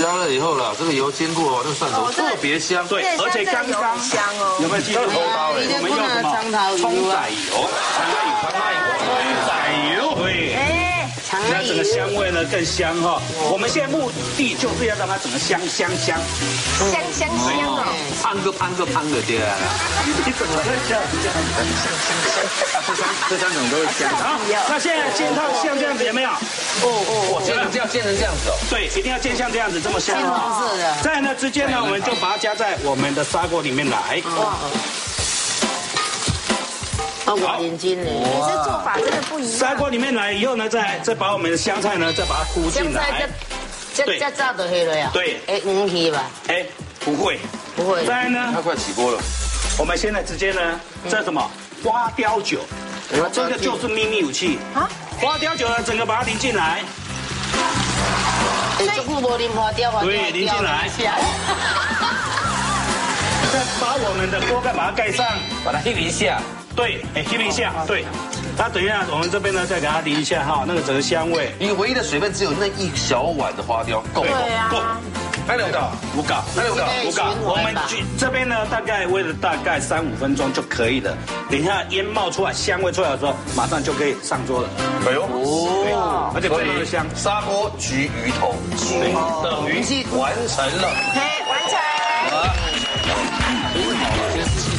加了以后啦，这个油煎过，这个蒜头特别香。对，而且刚刚香哦，有没有记住？我们用什么？葱仔油，葱仔油，葱仔油，对。哎，那整个香味呢更香哈。我们现在目的就是要让它整个香香香，香香香哦，胖个胖个胖的对啊。你怎么在这样？香香香，这三这三种都是香。好，那现在煎到像这样子有没有？哦哦，煎这样煎成这样子哦。对，一定要煎像这样子这么香。金黄色的。在呢之间呢，我们就把它加在我们的砂锅里面来。哦，我眼睛呢？你这做法真的不一样。砂锅里面来以后呢，再再把我们的香菜呢，再把它铺进来。这这炸的黑了呀？对。哎，黄鱼吧？哎，不会，不会。再呢？它快起锅了。我们现在直接呢，这什么花雕酒，这个就是秘密武器啊！花雕酒呢，整个把它淋进来。哎，这不无淋花雕，对，淋进来。再把我们的锅盖把它盖上，把它淋一下。对，哎，吸一下，对。那等一下，我们这边呢，再给它淋一下哈，那个整个香味。你唯一的水分只有那一小碗的花雕，够对够。啊。那六个，五个，那六个，五个。我们这边呢，大概煨了大概三五分钟就可以了。等一下烟冒出来，香味出来的时候，马上就可以上桌了。哎呦，哦，而且非常的香。砂锅焗鱼头，等于完成了。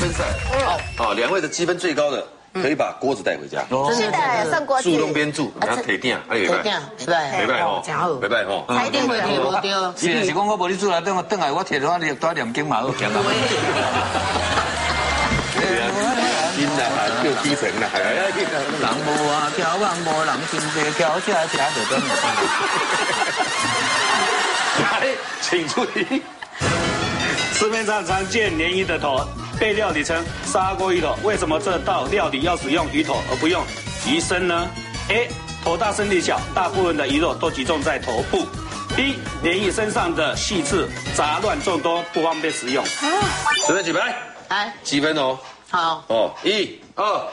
分赛。好，好，两位的积分最高的。可以把锅子带回家，是的，上锅子。住东边住，然后铁店，哎，铁店，是吧？没拜吼，没拜吼。一定会铁无丢。是是讲我无你住来，等我等来我你多两斤嘛，好咸嘛。金的还又低层的，还人无啊，挑网无人心地，挑下下就真。来，请注意，市面上常见鲢鱼的头。被料理成砂锅鱼头，为什么这道料理要使用鱼头而不用鱼身呢？A. 头大身体小，大部分的鱼肉都集中在头部。B. 鲢鱼身上的细刺杂乱众多，不方便食用。准备举牌，哎，几分哦？好。哦，一、二，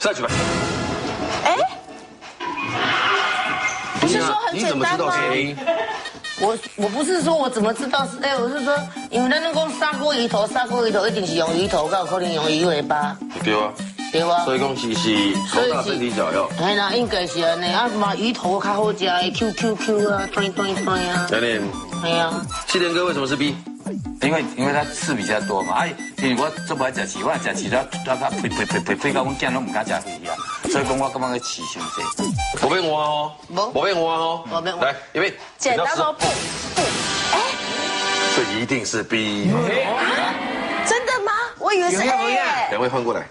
三，举牌。哎，不是说很简单吗？我我不是说我怎么知道是哎，我是说，因为咱那讲砂锅鱼头，砂锅鱼头一定是用鱼头，有可能用鱼尾巴。对啊，对啊。所以讲是是头大身体小哟。哎啦，应该是安尼啊嘛，鱼头较好食，Q Q Q 啊，端端端啊。教练。哎呀。七连哥为什么是 B？因为因为他刺比较多嘛，哎，因为我做不爱食刺，我食刺他，他他呸呸呸呸呸到我囝拢唔敢食鱼啊，所以讲我感觉个刺伤济。不变换哦，我变换哦，来，因为，剪刀说不不，哎，这一定是 B。真的吗？我以为是 A。两位换过来。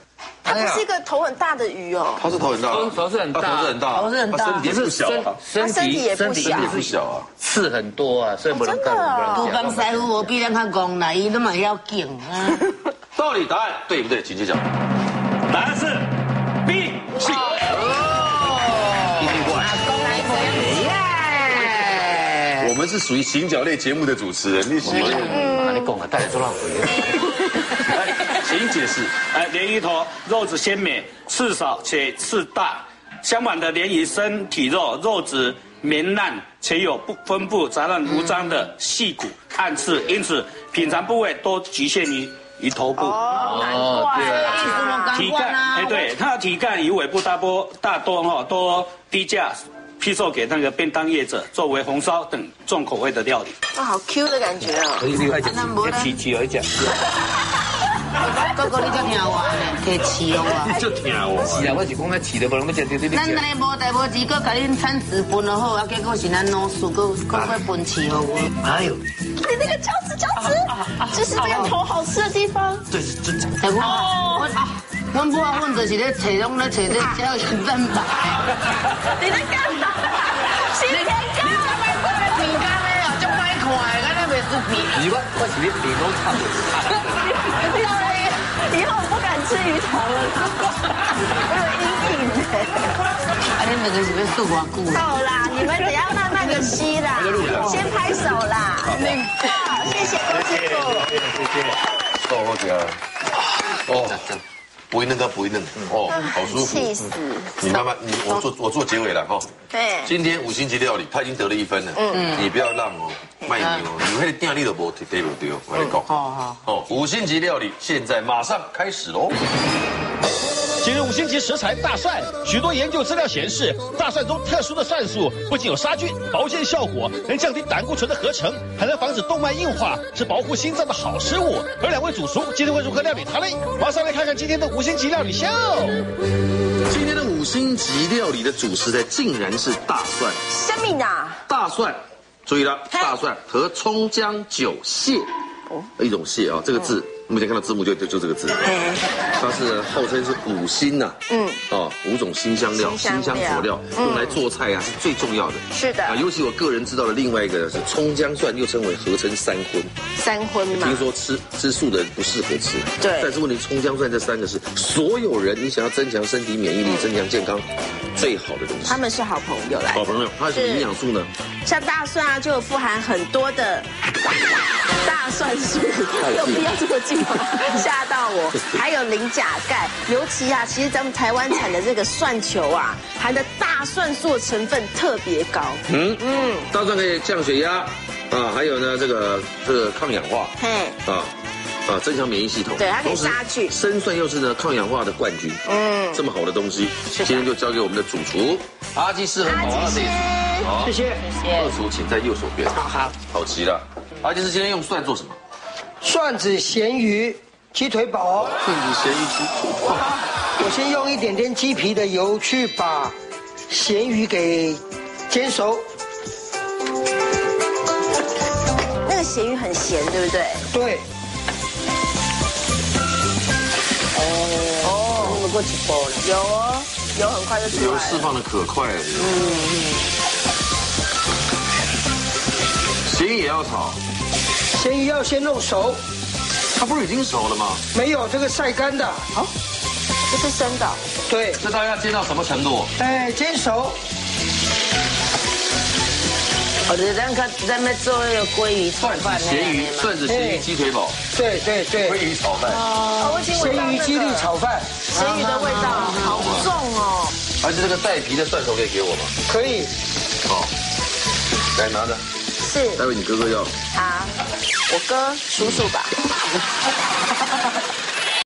它不是一个头很大的鱼哦。它是头很大，头是很大，头是很大，头是很大，身体不小啊，身体也不小，不小啊，刺很多啊，所以不能干。杜刚师傅我比咱较讲啦，伊都嘛要劲啊。到底答案对不对？请揭晓。答案是 B。是。一定过来。我们是属于行脚类节目的主持人，你喜欢？嗯，你讲啊，带来多少回？请解释。哎，鲢鱼头肉质鲜美，刺少且刺大。相反的，鲢鱼身体肉肉质绵烂，且有不分布杂乱无章的细骨暗刺，因此品尝部位都局限于鱼头部。哦，难怪。体干，哎，对，它的体干与尾部大波大多哈都低价批售给那个便当业者，作为红烧等重口味的料理。哇，好 Q 的感觉哦。另外一讲，起起而讲。哥哥，你就听我呢，可以吃哦啊！就听我。是啊，我是讲那吃的，不能要吃对对对。咱那无代无志，搁给恁产值分了好啊，结果是咱老师搁搁会分吃哦。哎呦，你那个饺子饺子，就是这个头好吃的地方。对，是正常。我我我啊，我就是咧找拢咧找咧胶原蛋白。你在干嘛？你我我是咧皮拢差不多。以后我不敢吃鱼头了，我有阴影哎。你那个是不是做偌久好啦，你们只要慢慢的吸啦，先拍手啦。好，谢谢，谢谢，谢谢。哦，我觉得，哦，不会嫩跟不会嫩，哦，好舒服。气死！你慢慢，你我做我做结尾了哈。对，今天五星级料理，他已经得了一分了。嗯嗯你不要让哦，卖牛，你会定力都不对不对？我跟你讲。好好。哦，五星级料理现在马上开始喽。今日五星级食材大蒜，许多研究资料显示，大蒜中特殊的蒜素不仅有杀菌、保健效果，能降低胆固醇的合成，还能防止动脉硬化，是保护心脏的好食物。而两位主厨今天会如何料理它呢？马上来看看今天的五星级料理秀。今天的五星级料理的主食材竟然是大蒜。生命啊！大蒜，注意了，大蒜和葱姜酒蟹，哦一种蟹啊，这个字。目前看到字幕就就就这个字，它是号称是五星呐，嗯，哦，五种新香料、新香佐料用来做菜啊是最重要的，是的。啊，尤其我个人知道的另外一个是葱姜蒜，又称为合称三荤，三荤嘛，听说吃吃素的人不适合吃，对，但是问题葱姜蒜这三个是所有人你想要增强身体免疫力、增强健康最好的东西，他们是好朋友来，好朋友，它是营养素呢，像大蒜啊就有富含很多的大蒜 素，有必 要这么近？吓到我！还有磷钾钙，尤其啊，其实咱们台湾产的这个蒜球啊，含的大蒜素成分特别高。嗯嗯，大蒜可以降血压啊，还有呢，这个这个抗氧化，嘿啊啊，增强免疫系统。对，它可以杀菌。生蒜又是呢抗氧化的冠军。嗯，这么好的东西，今天就交给我们的主厨阿基师和阿基师。好，谢谢。二厨请在右手边。好好，好极了。阿基师今天用蒜做什么？蒜子咸鱼鸡腿堡，蒜子咸鱼鸡腿堡。我先用一点点鸡皮的油去把咸鱼给煎熟。那个咸鱼很咸，对不对？对。哦哦，那么过几包了？有哦，油很快就出来了。油释放的可快了。嗯嗯。咸鱼也要炒。咸鱼要先弄熟，它不是已经熟了吗？没有，这个晒干的。好，这是生的。对。这大概要煎到什么程度？哎，煎熟。我，就咱看在那做那个鲑鱼炒饭。咸鱼，蒜子咸鱼鸡腿堡。对对对。鲑鱼炒饭。哦，咸鱼鸡粒炒饭。咸鱼的味道好重哦。而且这个带皮的蒜头可以给我吗？可以。好，来拿着。是，待会你哥哥要。好，我哥叔叔吧。